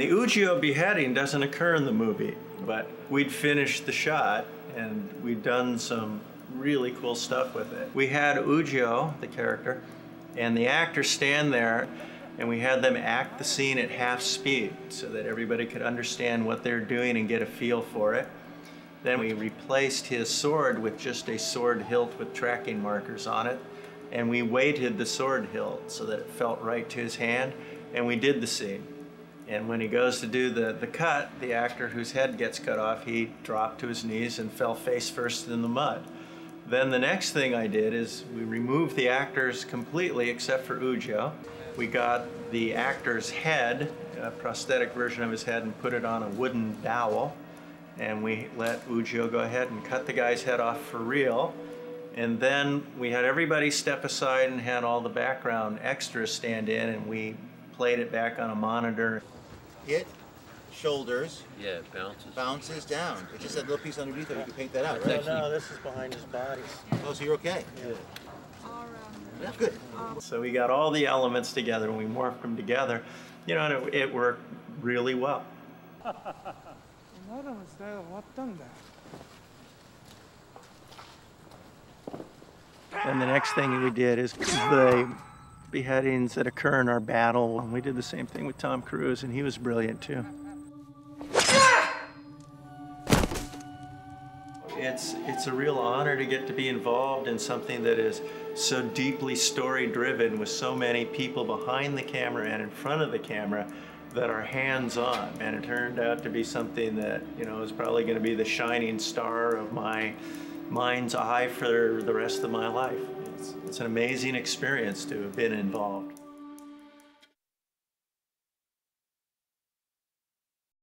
The Ujio beheading doesn't occur in the movie, but we'd finished the shot and we'd done some really cool stuff with it. We had Ujio, the character, and the actor stand there and we had them act the scene at half speed so that everybody could understand what they're doing and get a feel for it. Then we replaced his sword with just a sword hilt with tracking markers on it and we weighted the sword hilt so that it felt right to his hand and we did the scene. And when he goes to do the, the cut, the actor whose head gets cut off, he dropped to his knees and fell face first in the mud. Then the next thing I did is we removed the actors completely except for Ujio. We got the actor's head, a prosthetic version of his head, and put it on a wooden dowel. And we let Ujio go ahead and cut the guy's head off for real. And then we had everybody step aside and had all the background extras stand in and we played it back on a monitor. Hit, shoulders. Yeah, it bounces. Bounces down. It's just that little piece underneath it. You can paint that out, right? No, no, this is behind his body. Oh, so you're okay? Yeah. That's good. So we got all the elements together and we morphed them together, you know, and it, it worked really well. and the next thing we did is the beheadings that occur in our battle. And we did the same thing with Tom Cruise, and he was brilliant too. It's, it's a real honor to get to be involved in something that is so deeply story driven with so many people behind the camera and in front of the camera that are hands on. And it turned out to be something that, you know, is probably going to be the shining star of my mind's eye for the rest of my life. It's, an amazing experience to have been involved.